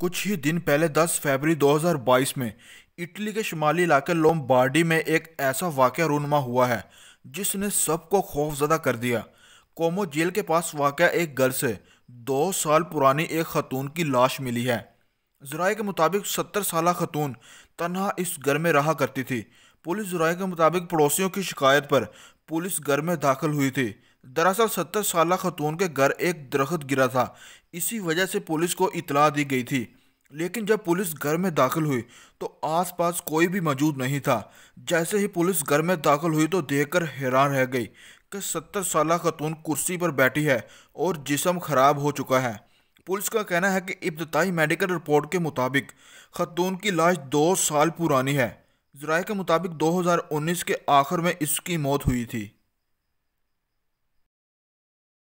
कुछ ही दिन पहले 10 फरवरी 2022 में इटली के शुमाली इलाके लोमबार्डी में एक ऐसा वाक़या रूनुमा हुआ है, जिसने सबको खौफजदा कर दिया। कोमो जेल के पास वाक़ एक घर से दो साल पुरानी एक खतून की लाश मिली है। जराए के मुताबिक सत्तर साल खतून तनहा इस घर में रहा करती थी। पुलिस जराए के मुताबिक पड़ोसियों की शिकायत पर पुलिस घर में दाखिल हुई थी। दरअसल सत्तर साल खतून के घर एक दरख्त गिरा था। इसी वजह से पुलिस को इतला दी गई थी। लेकिन जब पुलिस घर में दाखिल हुई तो आसपास कोई भी मौजूद नहीं था। जैसे ही पुलिस घर में दाखिल हुई तो देखकर हैरान रह गई कि सत्तर साल खतून कुर्सी पर बैठी है और जिसम खराब हो चुका है। पुलिस का कहना है कि इब्तदाई मेडिकल रिपोर्ट के मुताबिक, खतून की लाश दो साल पुरानी है। जराये के मुताबिक 2019 के आखिर में इसकी मौत हुई थी।